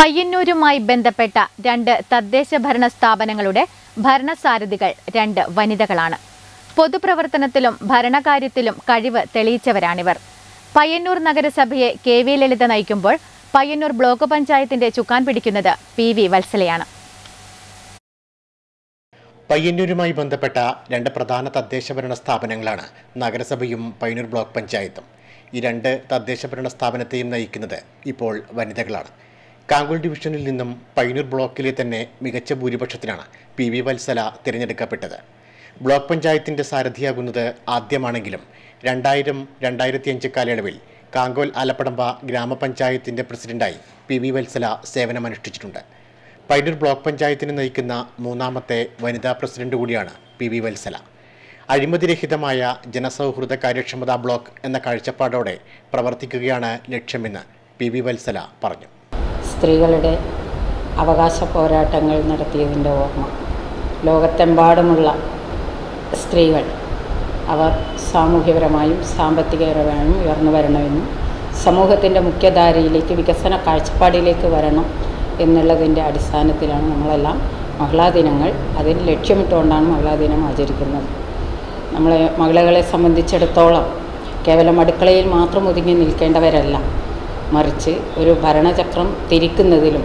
പയ്യന്നൂരുമായി ബന്ധപ്പെട്ട രണ്ട് തദ്ദേശ ഭരണ സ്ഥാപനങ്ങളുടെ ഭരണസാരഥികൾ രണ്ട് വനിതകളാണ്. പൊതുപ്രവർത്തനത്തിലും ഭരണകാര്യത്തിലും കഴിവ് തെളിയിച്ചവരാണിവർ. പയ്യന്നൂർ നഗരസഭയെ കെ വി ലളിത നയിക്കുമ്പോൾ പയ്യന്നൂർ ബ്ലോക്ക് പഞ്ചായത്തിന്റെ ചുക്കാൻ പിടിക്കുന്നത് പി വി വത്സലയാണ്. പയ്യന്നൂരുമായി ബന്ധപ്പെട്ട രണ്ട് പ്രധാന തദ്ദേശഭരണ സ്ഥാപനങ്ങളാണ് നഗരസഭയും പയ്യന്നൂർ ബ്ലോക്ക് പഞ്ചായത്തും. ഈ രണ്ട് തദ്ദേശഭരണ സ്ഥാപനത്തെയും നയിക്കുന്നത് ഇപ്പോൾ വനിതകളാണ്. കാങ്കോൾ ഡിവിഷനിൽ നിന്നും പയ്യന്നൂർ ബ്ലോക്കിലെ തന്നെ മികച്ച ഭൂരിപക്ഷത്തിനാണ് പി വി വത്സല തിരഞ്ഞെടുക്കപ്പെട്ടത്. ബ്ലോക്ക് പഞ്ചായത്തിന്റെ സാരഥിയാകുന്നത് ആദ്യമാണെങ്കിലും രണ്ടായിരം രണ്ടായിരത്തി അഞ്ച് കാലയളവിൽ കാങ്കോൽ ആലപ്പടമ്പ ഗ്രാമപഞ്ചായത്തിന്റെ പ്രസിഡന്റായി പി വി വത്സല സേവനമനുഷ്ഠിച്ചിട്ടുണ്ട്. പൈനൂർ ബ്ലോക്ക് പഞ്ചായത്തിന് നയിക്കുന്ന മൂന്നാമത്തെ വനിതാ പ്രസിഡന്റ് കൂടിയാണ് പി വി വത്സല. അഴിമതിരഹിതമായ ജനസൗഹൃദ കാര്യക്ഷമതാ ബ്ലോക്ക് എന്ന കാഴ്ചപ്പാടോടെ പ്രവർത്തിക്കുകയാണ് ലക്ഷ്യമെന്ന് പി വി വത്സല പറഞ്ഞു. സ്ത്രീകളുടെ അവകാശ പോരാട്ടങ്ങൾ നടത്തിയതിന്റെ ഓർമ്മ. ലോകത്തെമ്പാടുമുള്ള സ്ത്രീകൾ അവർ സാമൂഹ്യപരമായും സാമ്പത്തികപരമായും ഉയർന്നു വരണമെന്നും സമൂഹത്തിന്റെ മുഖ്യധാരയിലേക്ക് വികസന കാഴ്ചപ്പാടിലേക്ക് വരണം എന്നുള്ളതിന്റെ അടിസ്ഥാനത്തിലാണ് നമ്മളെല്ലാം മഹിളാ ദിനങ്ങൾ അതിന് ലക്ഷ്യമിട്ടുകൊണ്ടാണ് മഹിളാ ദിനം ആചരിക്കുന്നത്. നമ്മളെ മഹിളകളെ സംബന്ധിച്ചിടത്തോളം കേവലം അടുക്കളയിൽ മാത്രം ഒതുങ്ങി നിൽക്കേണ്ടവരല്ല. മറിച്ച് ഒരു ഭരണചക്രം തിരിക്കുന്നതിലും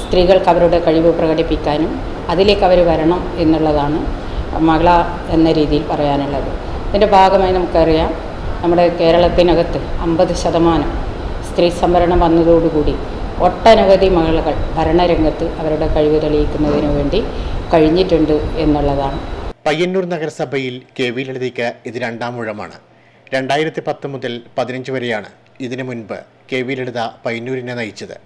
സ്ത്രീകൾക്ക് അവരുടെ കഴിവ് പ്രകടിപ്പിക്കാനും അതിലേക്ക് അവർ വരണം എന്നുള്ളതാണ് മകള എന്ന രീതിയിൽ പറയാനുള്ളത്. ഇതിന്റെ ഭാഗമായി നമുക്കറിയാം നമ്മുടെ കേരളത്തിനകത്ത് അമ്പത് ശതമാനം സ്ത്രീ സംവരണം വന്നതോടുകൂടി ഒട്ടനവധി മഹിളകൾ ഭരണരംഗത്ത് അവരുടെ കഴിവ് തെളിയിക്കുന്നതിന് വേണ്ടി കഴിഞ്ഞിട്ടുണ്ട് എന്നുള്ളതാണ്. പയ്യന്നൂർ നഗരസഭയിൽ കെ വി ലളിതയ്ക്ക് ഇത് രണ്ടാം ഊഴമാണ്. രണ്ടായിരത്തി പത്ത് മുതൽ പതിനഞ്ച് വരെയാണ് ഇതിനു മുൻപ് കെ വി ലളിത പയ്യന്നൂരിനെ നയിച്ചത്.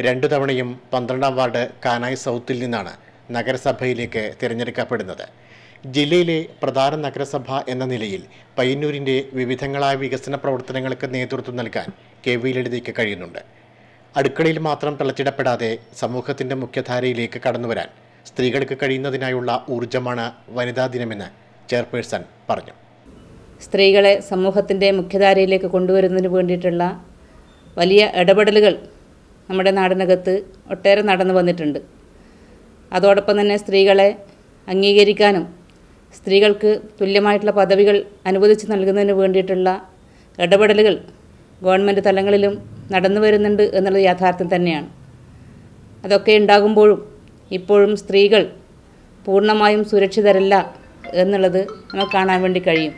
രണ്ടു തവണയും പന്ത്രണ്ടാം വാർഡ് കാനായി സൗത്തിൽ നിന്നാണ് നഗരസഭയിലേക്ക് തിരഞ്ഞെടുക്കപ്പെടുന്നത്. ജില്ലയിലെ പ്രധാന നഗരസഭ എന്ന നിലയിൽ പയ്യന്നൂരിന്റെ വിവിധങ്ങളായ വികസന പ്രവർത്തനങ്ങൾക്ക് നേതൃത്വം നൽകാൻ കെ വി ലളിതയ്ക്ക് കഴിയുന്നുണ്ട്. അടുക്കളയിൽ മാത്രം തിളച്ചിടപ്പെടാതെ സമൂഹത്തിന്റെ മുഖ്യധാരയിലേക്ക് കടന്നുവരാൻ സ്ത്രീകൾക്ക് കഴിയുന്നതിനായുള്ള ഊർജമാണ് വനിതാ ദിനമെന്ന് ചെയർപേഴ്സൺ പറഞ്ഞു. സ്ത്രീകളെ സമൂഹത്തിന്റെ മുഖ്യധാരയിലേക്ക് കൊണ്ടുവരുന്നതിന് വേണ്ടിയിട്ടുള്ള വലിയ ഇടപെടലുകൾ നമ്മുടെ നാടിനകത്ത് ഒട്ടേറെ നടന്നു വന്നിട്ടുണ്ട്. അതോടൊപ്പം തന്നെ സ്ത്രീകളെ അംഗീകരിക്കാനും സ്ത്രീകൾക്ക് തുല്യമായിട്ടുള്ള പദവികൾ അനുവദിച്ച് നൽകുന്നതിന് വേണ്ടിയിട്ടുള്ള ഇടപെടലുകൾ ഗവൺമെന്റ് തലങ്ങളിലും നടന്നു വരുന്നുണ്ട് എന്നുള്ളത് യാഥാർത്ഥ്യം തന്നെയാണ്. അതൊക്കെ ഉണ്ടാകുമ്പോഴും ഇപ്പോഴും സ്ത്രീകൾ പൂർണമായും സുരക്ഷിതരല്ല എന്നുള്ളത് നമുക്ക് കാണാൻ വേണ്ടി കഴിയും.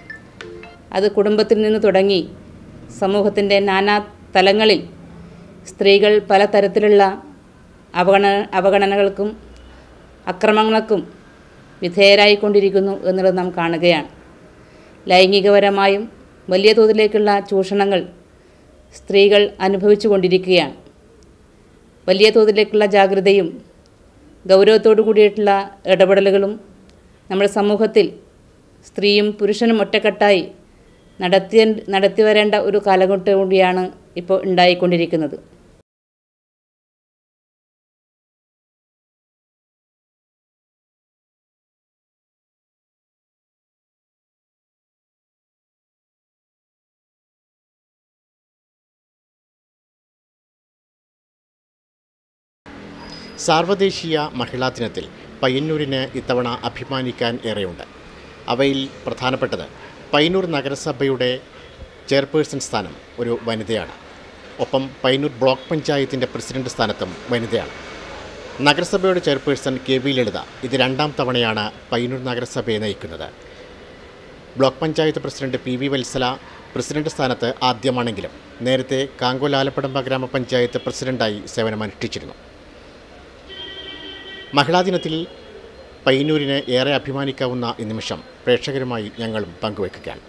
അത് കുടുംബത്തിൽ നിന്ന് തുടങ്ങി സമൂഹത്തിന്റെ നാനാ തലങ്ങളിൽ സ്ത്രീകൾ പലതരത്തിലുള്ള അവഗണ അവഗണനകൾക്കും അക്രമങ്ങൾക്കും വിധേയരായിക്കൊണ്ടിരിക്കുന്നു എന്നുള്ളത് നാം കാണുകയാണ്. ലൈംഗികപരമായും വലിയ തോതിലേക്കുള്ള ചൂഷണങ്ങൾ സ്ത്രീകൾ അനുഭവിച്ചു കൊണ്ടിരിക്കുകയാണ്. വലിയ തോതിലേക്കുള്ള ജാഗ്രതയും ഗൗരവത്തോടു കൂടിയിട്ടുള്ള ഇടപെടലുകളും നമ്മുടെ സമൂഹത്തിൽ സ്ത്രീയും പുരുഷനും ഒറ്റക്കെട്ടായി നടത്തി നടത്തി വരേണ്ട ഒരു കാലഘട്ടം കൂടിയാണ് ഇപ്പോൾ ഉണ്ടായിക്കൊണ്ടിരിക്കുന്നത്. സാർവദേശീയ മഹിളാ ദിനത്തിൽ പയ്യന്നൂരിന് ഇത്തവണ അഭിമാനിക്കാൻ ഏറെയുണ്ട്. അവയിൽ പ്രധാനപ്പെട്ടത് പയ്യന്നൂർ നഗരസഭയുടെ ചെയർപേഴ്സൺ സ്ഥാനം ഒരു വനിതയാണ്. ഒപ്പം പൈനൂർ ബ്ലോക്ക് പഞ്ചായത്തിന്റെ പ്രസിഡന്റ് സ്ഥാനത്തും വനിതയാണ്. നഗരസഭയുടെ ചെയർപേഴ്സൺ കെ വി ലളിത ഇത് രണ്ടാം തവണയാണ് പയ്യന്നൂർ നഗരസഭയെ നയിക്കുന്നത്. Block panchayat president P V Vatsala president സ്ഥാനത്ത് ആദ്യമാണെങ്കിലും നേരത്തെ കാങ്കോൽ ആലപ്പടമ്പ ഗ്രാമപഞ്ചായത്ത് പ്രസിഡന്റായി സേവനമനുഷ്ഠിച്ചിരുന്നു. മഹിളാ ദിനത്തിൽ പയ്യന്നൂരിന് ഏറെ അഭിമാനിക്കാവുന്ന ഈ നിമിഷം പ്രേക്ഷകരുമായി ഞങ്ങളും പങ്കുവയ്ക്കുകയാണ്.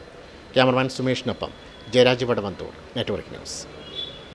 ക്യാമറമാൻ സുമേഷിനൊപ്പം ജയരാജ് വടവന്തൂർ നെറ്റ്വർക്ക് ന്യൂസ്.